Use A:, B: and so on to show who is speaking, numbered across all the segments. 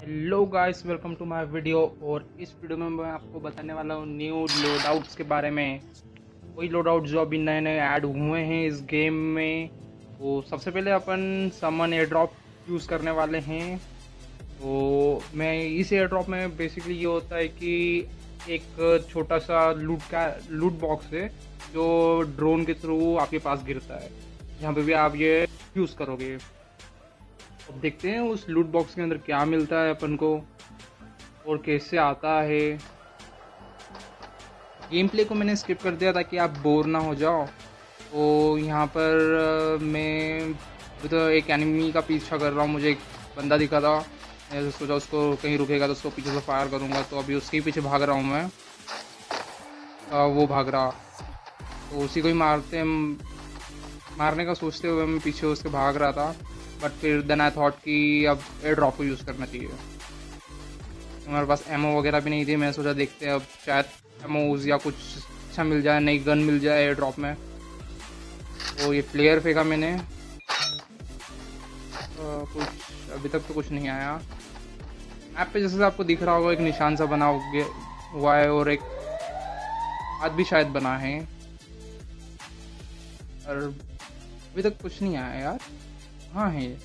A: Hello guys welcome to my video और इस video में मैं आपको बताने वाला हूँ न्यू लोडआउट्स के बारे में। वही लोडआउट जो अभी नए नए ऐड हुए हैं इस गेम में तो सबसे पहले अपन समन एयर ड्रॉप यूज़ करने वाले हैं। तो मैं इस एयर ड्रॉप में बेसिकली ये होता है कि एक छोटा सा लूट का लूट बॉक्स है, जो ड्रोन के थ्रू आपके पास गिरता है। जहाँ पे भी आप ये यूज़ करोगे। अब देखते हैं उस लूट बॉक्स के अंदर क्या मिलता है अपन को और कैसे आता है। गेम प्ले को मैंने स्किप कर दिया ताकि आप बोर ना हो जाओ। तो यहाँ पर मैं तो एक एनिमी का पीछा कर रहा हूँ मुझे एक बंदा दिखा था। मैं सोचा उसको कहीं रुकेगा तो उसको पीछे से फायर करूँगा। तो अभी उसके पीछे भाग रहा हूँ मैं। आ, वो भाग रहा। तो उसी को ही मारते मारने का सोचते हुए मैं पीछे उसके भाग रहा था बट फिर देन आई थॉट कि अब एयर ड्रॉप को यूज़ करना चाहिए। हमारे पास एमओ वगैरह भी नहीं थी मैं सोचा देखते हैं अब शायद एमओज या कुछ अच्छा मिल जाए, नई गन मिल जाए एयर ड्रॉप में। तो ये प्लेयर फेंका मैंने। तो कुछ, अभी तक तो कुछ नहीं आया। ऐप पे जैसे आपको दिख रहा होगा, एक निशान सा बना हुआ है और एक हाथ भी शायद बना है। और अभी तक कुछ नहीं आया यार। हाँ है ये?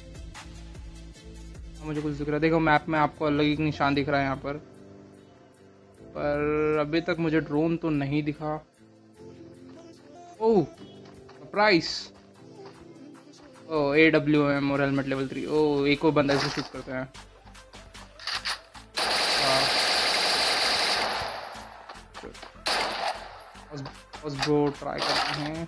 A: मुझे कुछ दिख रहा है। देखो, मैप में आपको अलग ही निशान दिख रहा है यहाँ पर। पर अभी तक मुझे ड्रोन तो नहीं दिखा। Oh price O A W M और हेलमेट लेवल थ्री ओ एक और बंदा इसे शूट करते हैं। ट्राई करते हैं।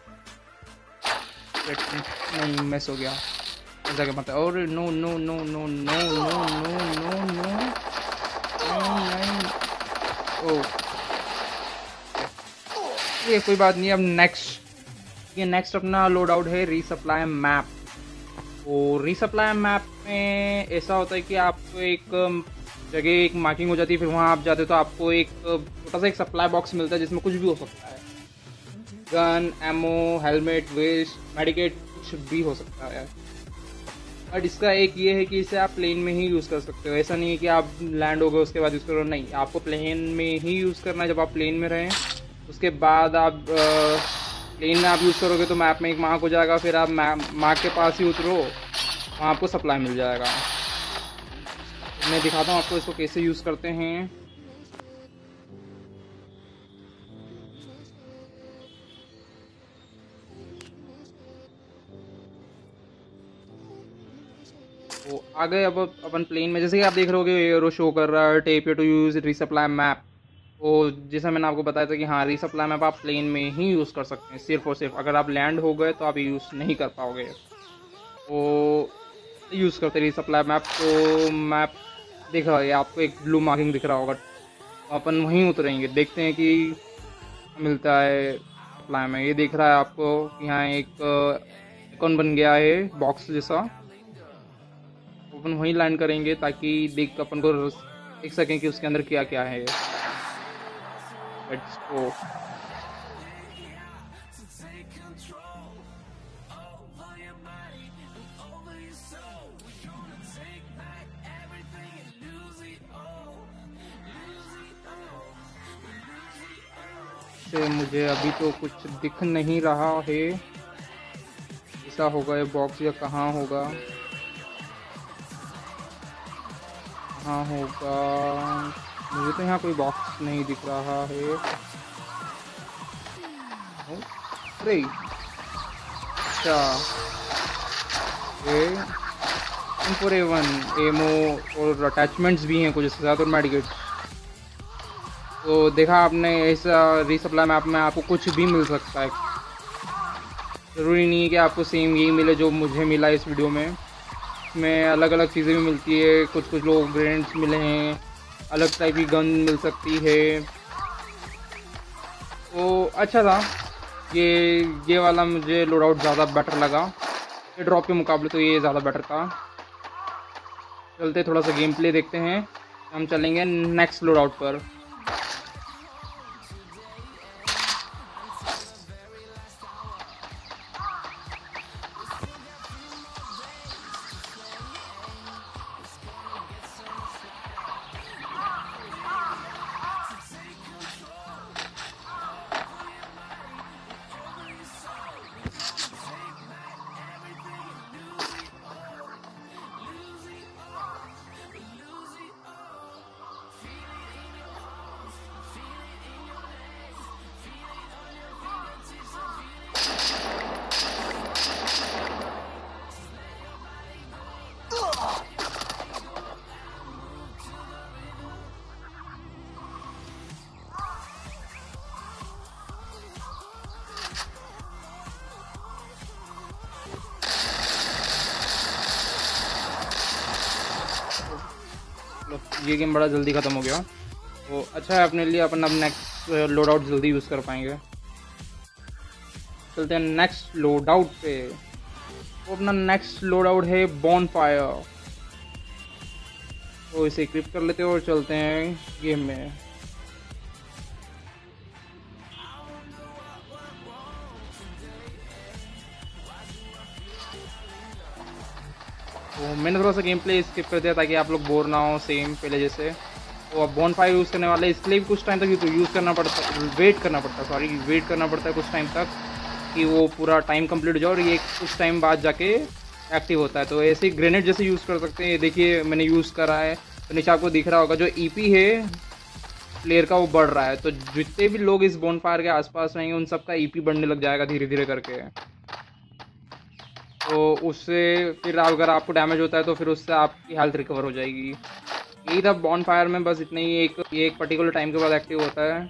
A: नहीं मिस हो गया ऐसा क्या मतलब और no no no no no no no no no नहीं ओ ये कोई बात नहीं अब नेक्स्ट ये नेक्स्ट अपना लोड आउट है रीसप्लाई मैप और रीसप्लाई मैप में ऐसा होता है कि आपको एक जगह एक मार्किंग हो जाती है फिर वहाँ आप जाते हो तो आपको एक छोटा सा एक सप्लाई बॉक्स मिलता है जिसमें कुछ भी हो सकता है gun ammo helmet vest medkit कुछ भी हो सकता है बट इसका एक ये है कि इसे आप प्लेन में ही यूज़ कर सकते हो। ऐसा नहीं है कि आप लैंड हो गए, उसके बाद यूज़ करो। नहीं, आपको प्लेन में ही यूज़ करना है जब आप प्लेन में रहें। उसके बाद आप प्लेन में आप यूज़ करोगे तो मैप में एक मार्क हो जाएगा, फिर आप मार्क के पास ही उतरो, वहाँ आपको सप्लाई मिल जाएगा। मैं दिखाता हूँ आपको इसको कैसे यूज़ करते हैं। तो आ गए अब अपन प्लेन में। जैसे कि आप देख रहे हो एरो शो कर रहा है tap to use resupply map तो जैसा मैंने आपको बताया था कि हाँ रीसप्लाई मैप आप प्लेन में ही यूज़ कर सकते हैं, सिर्फ़ और सिर्फ़। अगर आप लैंड हो गए तो आप यूज़ नहीं कर पाओगे। तो यूज़ करते रीसप्लाई मैप तो मैप दिख रहा है आपको एक ब्लू मार्किंग दिख रहा होगा। तो अपन वहीं उतरेंगे, देखते हैं कि मिलता है सप्लाई में। ये दिख रहा है आपको यहाँ एक कौन बन गया है बॉक्स जैसा। अपन वहीं लैंड करेंगे ताकि देख अपन को देख सकें कि उसके अंदर क्या क्या है। लेट्स गो मुझे अभी तो कुछ दिख नहीं रहा है। ऐसा होगा ये बॉक्स या कहाँ होगा? कहाँ होगा। मुझे तो यहाँ कोई बॉक्स नहीं दिख रहा है। अरे अच्छा। ए वन एमओ और अटैचमेंट्स भी हैं कुछ इसके साथ और मेडिकेट तो देखा आपने ऐसा रीसप्लाई मैप में आपको कुछ भी मिल सकता है। ज़रूरी नहीं है कि आपको सेम यही मिले जो मुझे मिला इस वीडियो में। इसमें अलग अलग चीज़ें भी मिलती है। कुछ कुछ लोग ग्रेनेड्स मिले हैं। अलग टाइप की गन मिल सकती है। तो अच्छा था। ये ये वाला मुझे लोड आउट ज़्यादा बेटर लगा। ड्रॉप के मुकाबले तो ये ज़्यादा बेटर था। चलते थोड़ा सा गेम प्ले देखते हैं। हम चलेंगे नेक्स्ट लोड आउट पर। ये गेम बड़ा जल्दी ख़त्म हो गया। तो अच्छा है अपने लिए अपन अब नेक्स्ट लोड आउट जल्दी यूज़ कर पाएँगे। चलते हैं नेक्स्ट लोड आउट पे। तो अपना नेक्स्ट लोड आउट है बॉन फायर तो इसे क्लिप कर लेते हैं और चलते हैं गेम में। तो मैंने थोड़ा सा गेम प्ले स्किप कर दिया ताकि आप लोग बोर ना हो सेम पहले जैसे। तो अब बॉन फायर यूज़ करने वाले इसलिए भी कुछ टाइम तक तो यूज़ करना पड़ता वेट करना पड़ता है सॉरी वेट करना पड़ता है कुछ टाइम तक कि वो पूरा टाइम कंप्लीट हो जाए और ये कुछ टाइम बाद जाके एक्टिव होता है। तो ऐसे ग्रेनेड जैसे यूज़ कर सकते हैं। देखिए, मैंने यूज़ करा है। तो नीचे आपको दिख रहा होगा, जो ई e है प्लेयर का वो बढ़ रहा है। तो जितने भी लोग इस बोन फायर के आसपास रहेंगे, उन सबका ई e बढ़ने लग जाएगा धीरे धीरे करके। तो उससे फिर अगर आपको डैमेज होता है तो फिर उससे आपकी हेल्थ रिकवर हो जाएगी। यही था बॉन फायर में बस इतना ही, एक ये एक पर्टिकुलर टाइम के बाद एक्टिव होता है।